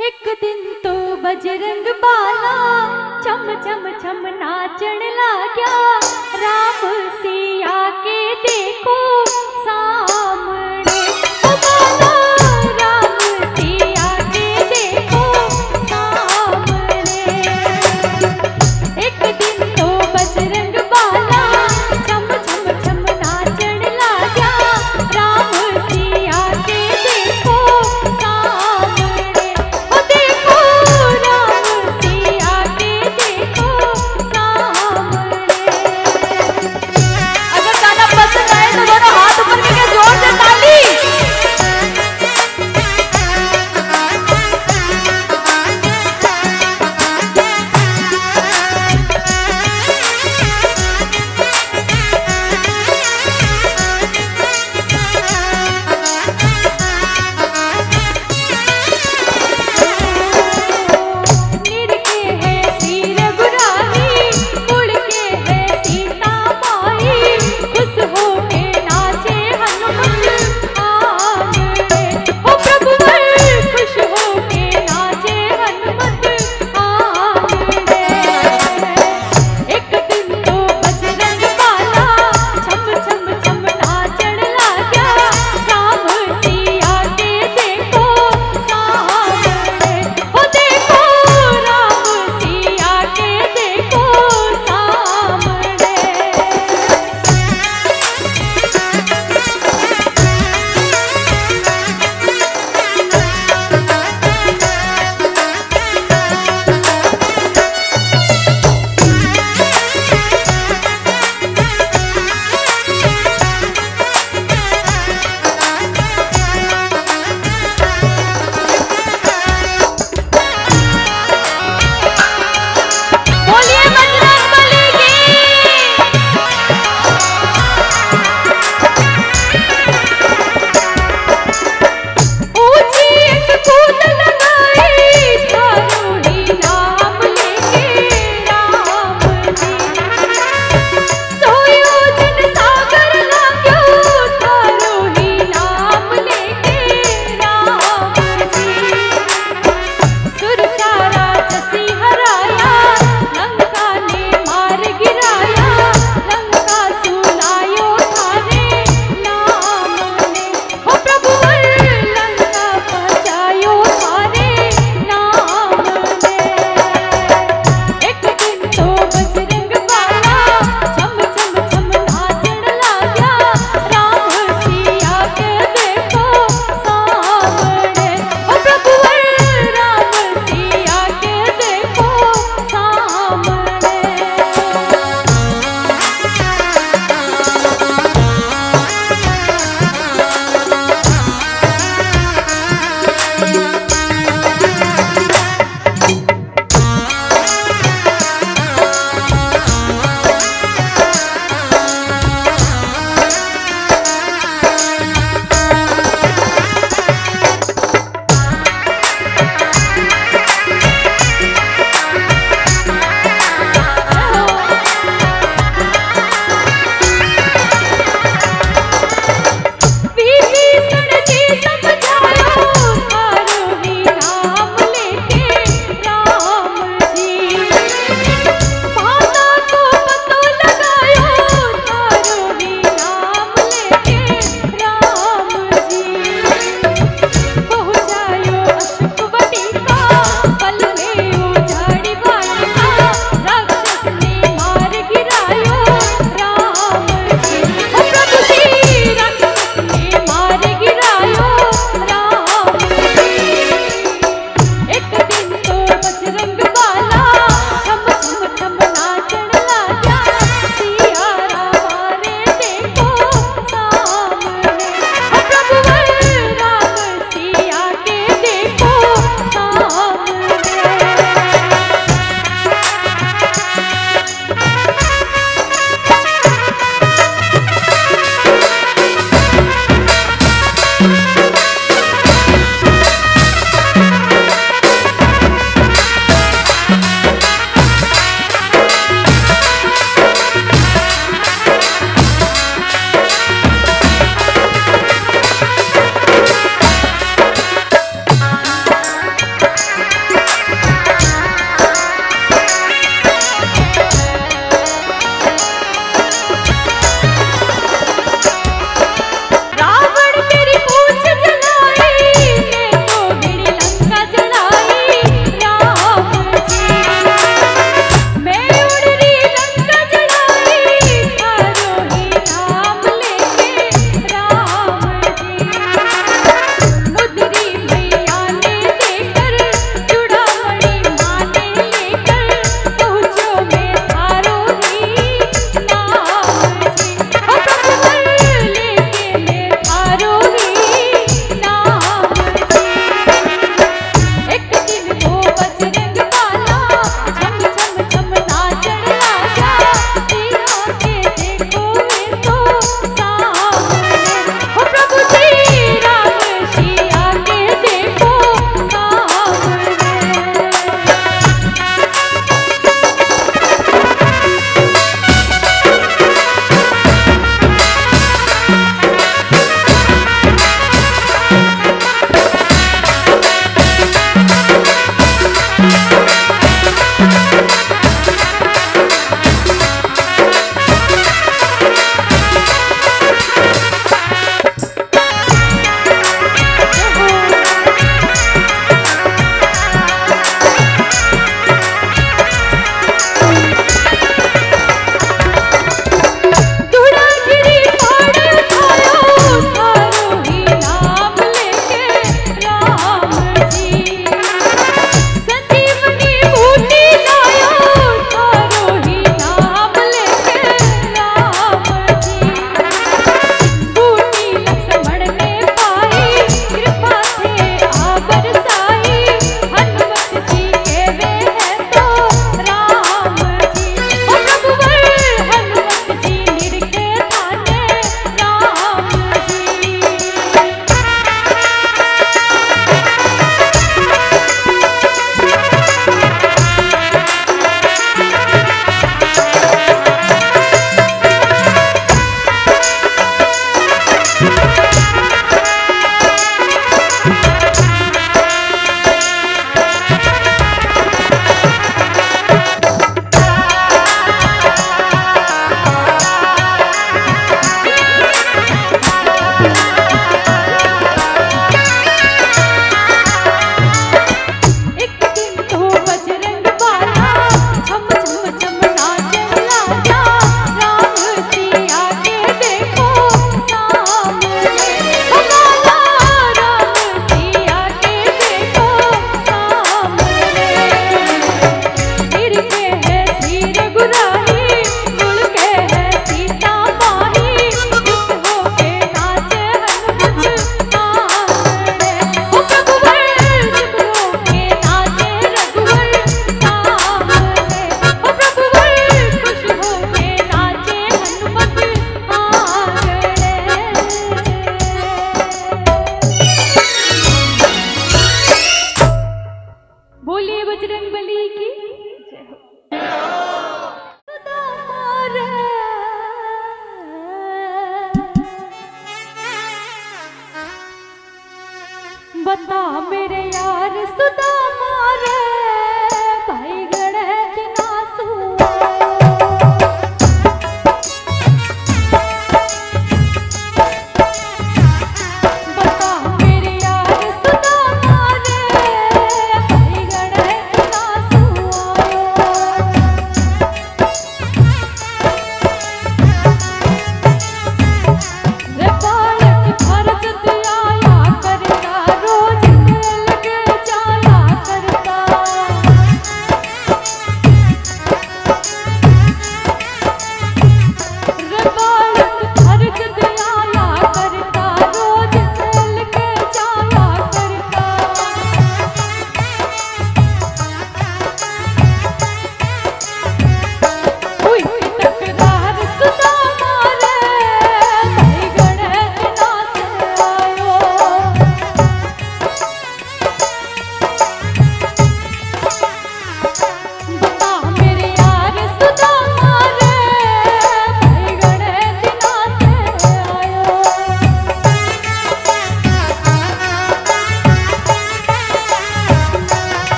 एक दिन तो बजरंग बाला चम चम चम नाचन लाग्या। राम सिया के देखो सा